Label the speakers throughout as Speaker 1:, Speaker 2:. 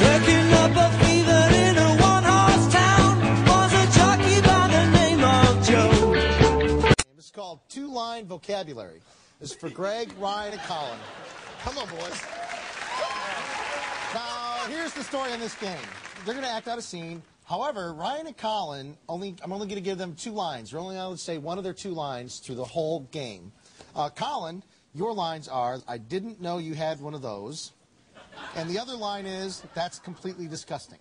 Speaker 1: Waking up a fever in a one-horse town was a jockey by the name of Joe.
Speaker 2: It's called Two Line Vocabulary. This is for Greg, Ryan, and Colin. Come on, boys. Now, here's the story on this game. They're going to act out a scene. However, Ryan and Colin, only I'm only going to give them two lines. You're only allowed to say one of their two lines through the whole game. Uh, Colin, your lines are, I didn't know you had one of those. And the other line is, that's completely disgusting.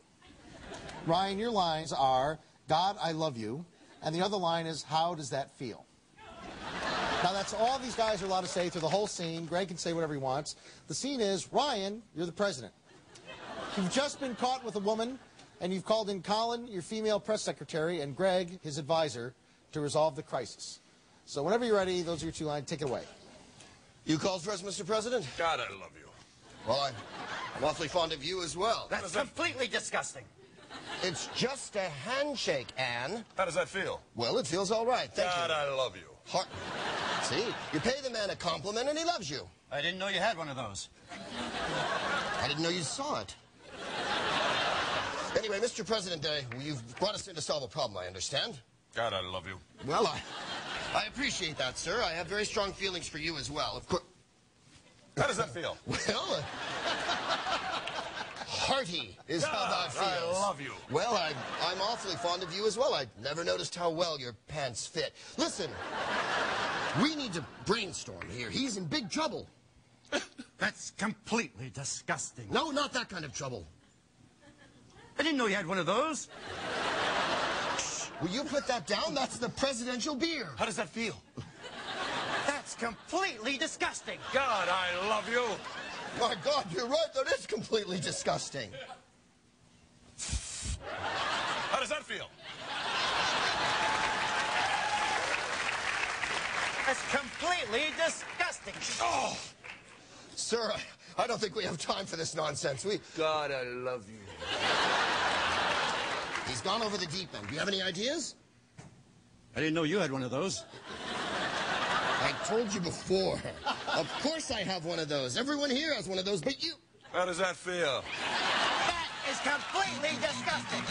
Speaker 2: Ryan, your lines are, God, I love you. And the other line is, how does that feel? Now, that's all these guys are allowed to say through the whole scene. Greg can say whatever he wants. The scene is, Ryan, you're the president. You've just been caught with a woman, and you've called in Colin, your female press secretary, and Greg, his advisor, to resolve the crisis. So whenever you're ready, those are your two lines. Take it away.
Speaker 3: You called for us, Mr. President?
Speaker 4: God, I love you.
Speaker 3: Well, I'm, I'm awfully fond of you as well.
Speaker 5: That's completely disgusting.
Speaker 3: It's just a handshake, Anne.
Speaker 4: How does that feel?
Speaker 3: Well, it feels all right. Thank
Speaker 4: God,
Speaker 3: you.
Speaker 4: I love you.
Speaker 3: Har- See, you pay the man a compliment and he loves you.
Speaker 5: I didn't know you had one of those.
Speaker 3: I didn't know you saw it. Anyway, Mr. President, uh, you've brought us in to solve a problem, I understand.
Speaker 4: God, I love you.
Speaker 3: Well, I, I appreciate that, sir. I have very strong feelings for you as well. Of course.
Speaker 4: How does that feel?
Speaker 3: Well, uh, hearty is how that
Speaker 4: God, I
Speaker 3: feels.
Speaker 4: love you.
Speaker 3: Well, I'm, I'm awfully fond of you as well. I never noticed how well your pants fit. Listen, we need to brainstorm here. He's in big trouble.
Speaker 5: That's completely disgusting.
Speaker 3: No, not that kind of trouble.
Speaker 5: I didn't know you had one of those.
Speaker 3: Will you put that down? That's the presidential beer.
Speaker 5: How does that feel? That's completely disgusting.
Speaker 4: God, I love you.
Speaker 3: My God, you're right. That is completely disgusting.
Speaker 4: How does that feel?
Speaker 5: That's completely disgusting.
Speaker 4: Oh,
Speaker 3: Sir, I, don't think we have time for this nonsense. We,
Speaker 4: God, I love you.
Speaker 3: He's gone over the deep end. Do you have any ideas?
Speaker 5: I didn't know you had one of those.
Speaker 3: I told you before. Of course I have one of those. Everyone here has one of those, but you.
Speaker 4: How does that feel?
Speaker 5: That is completely disgusting.